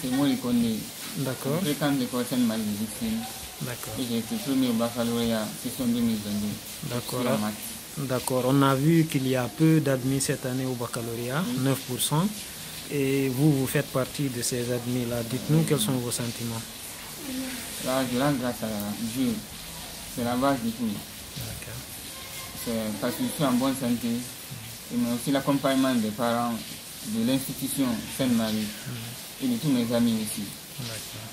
c'est moi qui connais. D'accord. Je fréquente l'école Sainte-Marie de Victime. D'accord. Et j'ai été premier au baccalauréat session 2022. D'accord. D'accord. On a vu qu'il y a peu d'admis cette année au baccalauréat, 9%. Et vous, vous faites partie de ces admis-là. Dites-nous quels sont vos sentiments. Là, je rends grâce à Dieu. C'est la base de tout. D'accord. C'est parce que je suis en bonne santé. Et mais aussi l'accompagnement des parents de l'institution Sainte-Marie et de tous mes amis. D'accord.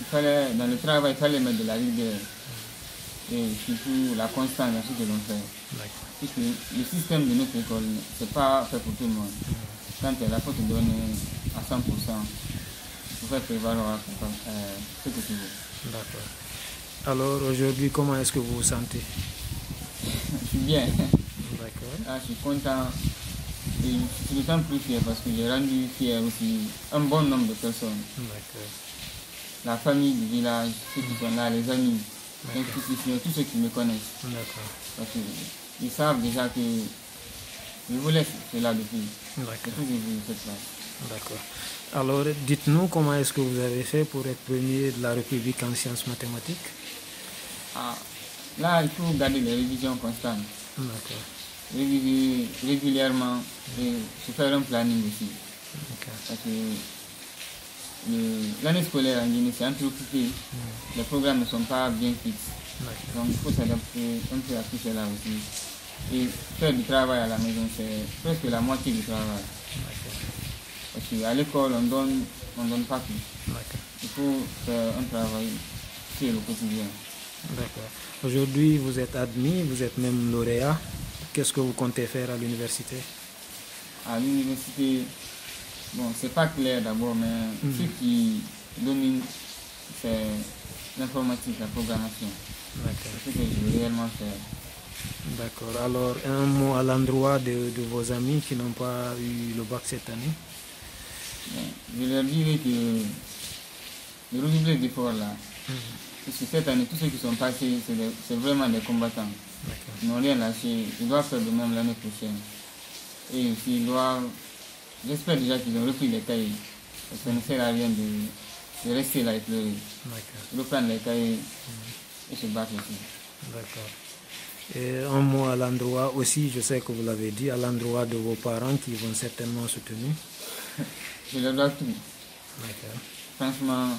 Il fallait, dans le travail, il fallait mettre de la rigueur. Et surtout la constance dans ce que l'on fait. Puisque le système de notre école, c'est pas fait pour tout le monde. Quand la faut te donner à 100%, pour faire prévaloir euh, ce que tu veux. D'accord. Alors aujourd'hui, comment est-ce que vous vous sentez? Je suis bien. D'accord. Ah, je suis content. Je suis d'autant plus fier parce que j'ai rendu fier aussi un bon nombre de personnes. La famille du village, ceux qui sont là, les amis, l'institution, tous ceux qui me connaissent. Parce qu'ils savent déjà que je vous laisse cela depuis. D'accord. cette place. D'accord. Alors, dites-nous comment est-ce que vous avez fait pour être premier de la République en sciences mathématiques? Ah, là, il faut garder les révisions constantes. D'accord. Réviser régulièrement et se faire un planning aussi. Parce que l'année scolaire en Guinée, c'est entrecoupé. Les programmes ne sont pas bien fixes. D'accord. Donc il faut s'adapter un peu à tout cela aussi. Et faire du travail à la maison, c'est presque la moitié du travail. Parce qu'à l'école, on donne, on donne pas tout. Il faut faire un travail sur le quotidien. D'accord. Aujourd'hui, vous êtes admis, vous êtes même lauréat. Qu'est-ce que vous comptez faire à l'université? À l'université, bon, c'est pas clair d'abord, mais ce qui domine, c'est l'informatique, la programmation. D'accord. C'est ce que je veux réellement faire. D'accord. Alors, un mot à l'endroit de, de vos amis qui n'ont pas eu le bac cette année? Je leur dirais que de redoubler d'efforts là. Parce que cette année, tous ceux qui sont passés, c'est vraiment des combattants. Rien lâché. Ils doivent faire de même l'année prochaine. Et ils doivent. J'espère déjà qu'ils ont repris les cahiers. Parce que ça ne sert à rien de, de rester là et pleurer. D'accord. Reprendre les cahiers et se battre aussi. D'accord. Et un mot à l'endroit aussi, je sais que vous l'avez dit, à l'endroit de vos parents qui vont certainement soutenir. Je leur dois tout. D'accord. Franchement,